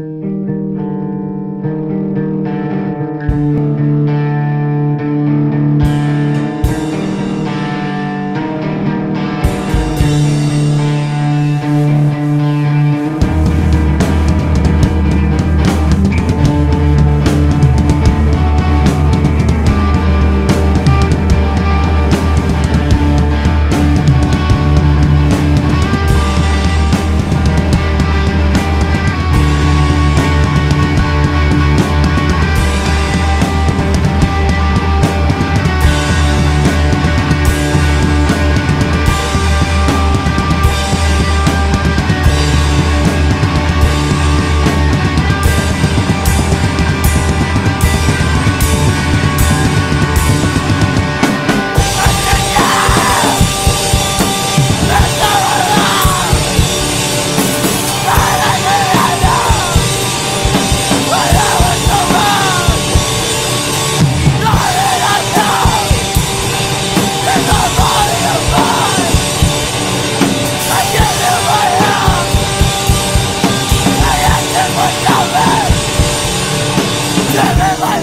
you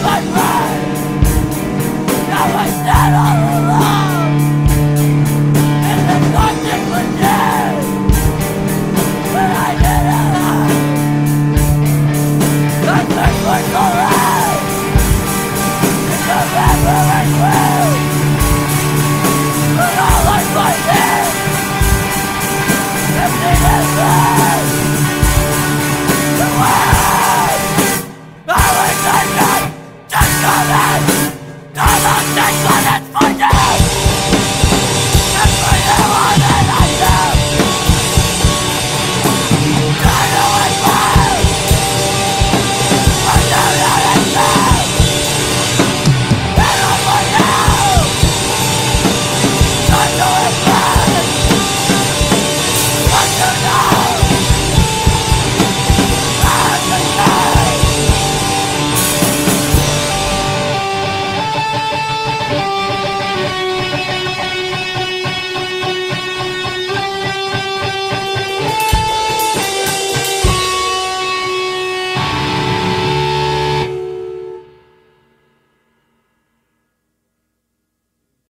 my pride. Now I stand the line Diamond! Diamond! Diamond!